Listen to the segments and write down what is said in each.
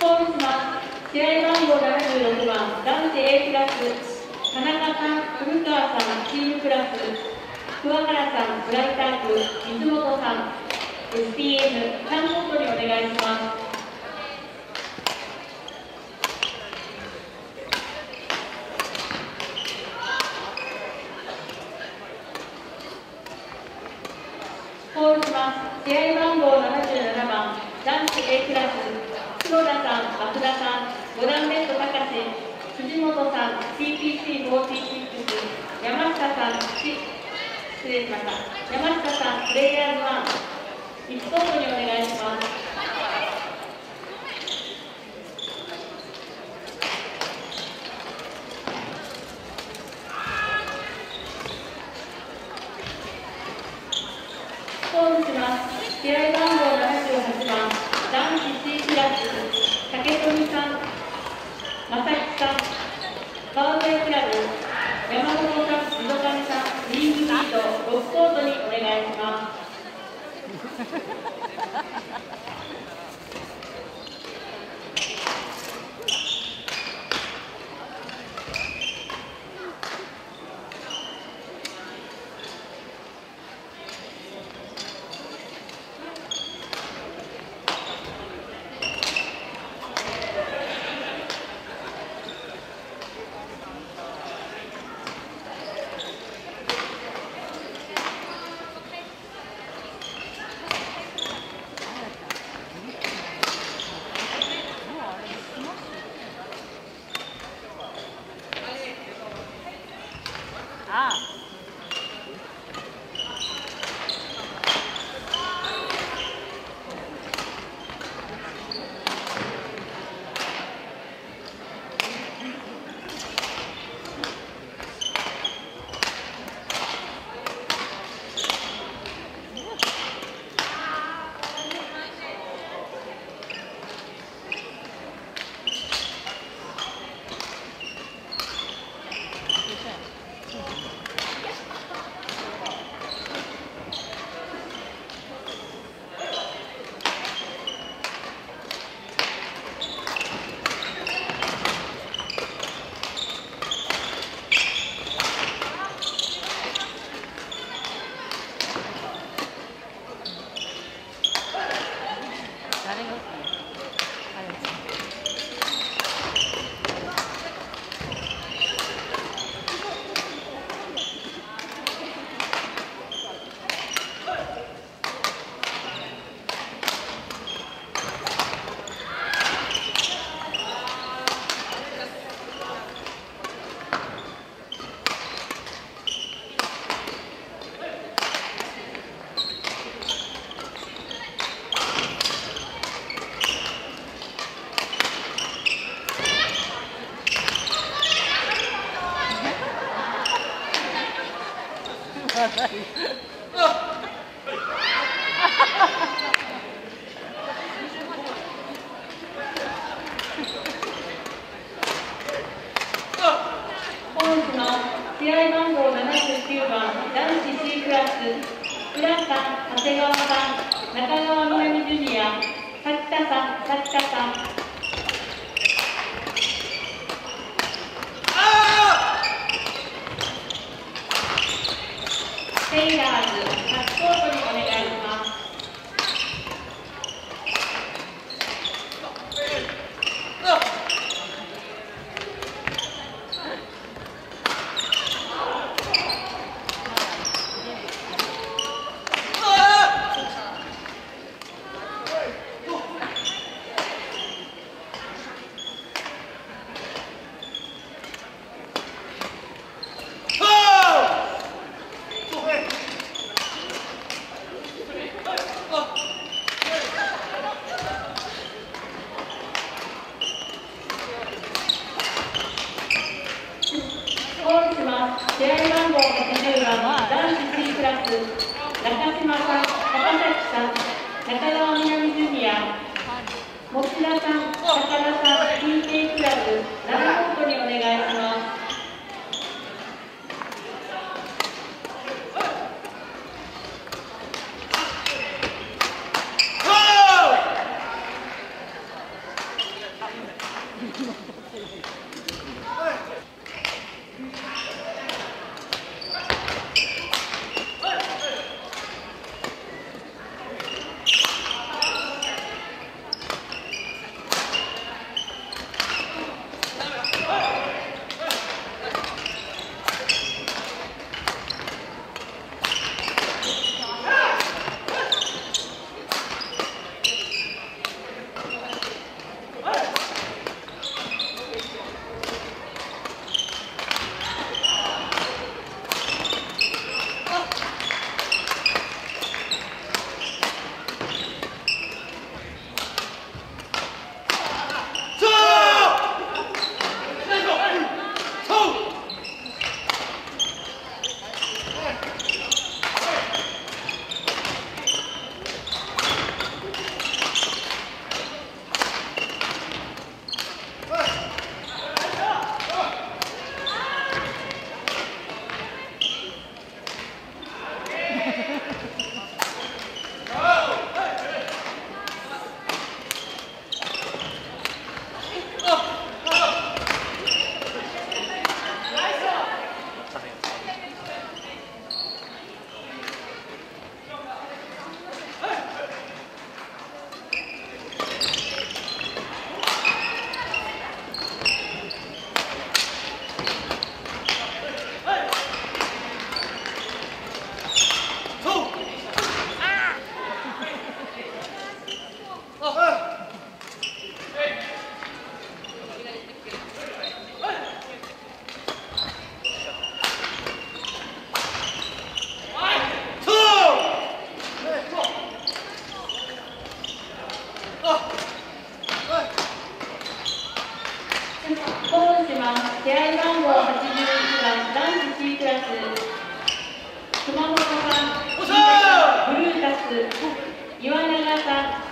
コールします試合番号76番男子 A クラス田中さん古川さんチームクラス桑原さんブライター区水本さん SPN3 コートにお願いします。コールします。試合番号77番男子 A クラス黒田さん松田さん5段ベッド高志辻本さん TPC46 山下さん失礼しました。山下さんプレイヤーズ1 1コートにお願いします。コールします試合番号78番男子 C クラス竹富さん正木さん川越クラブ山本さん溝上さんリーグリード6コートにお願いします。試合番号79番男子 C クラス浦さん長谷川さん中川南ジュニア滝田さん滝田さんテイラーズ初コートに岩永さん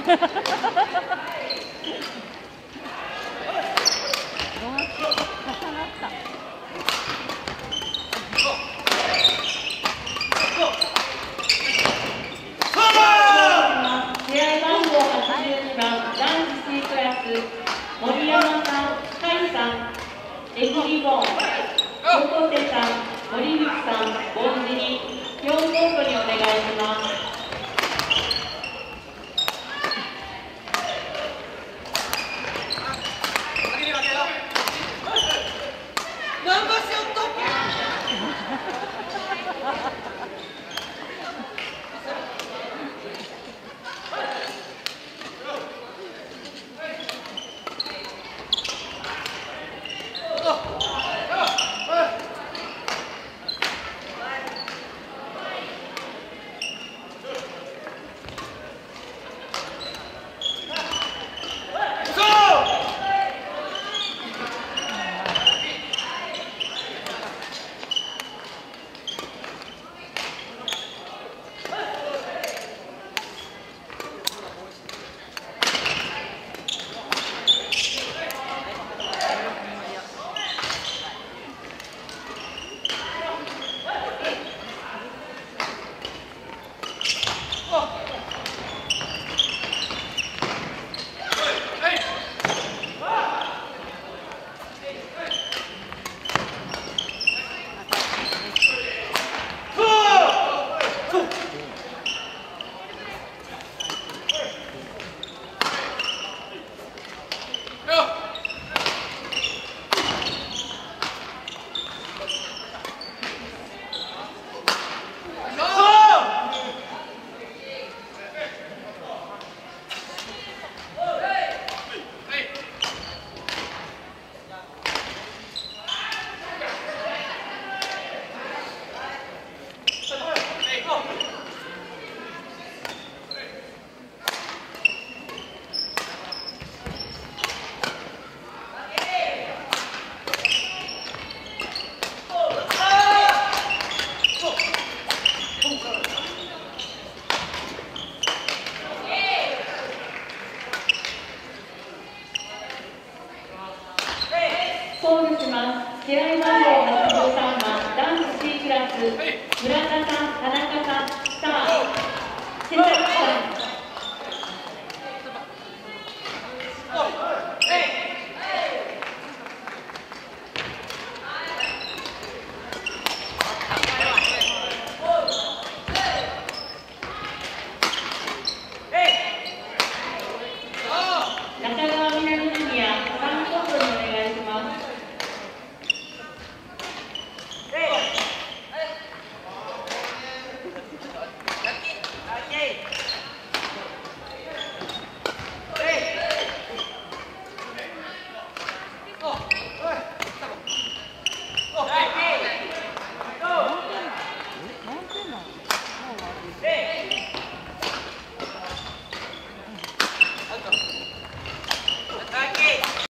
森口さん、森口さん、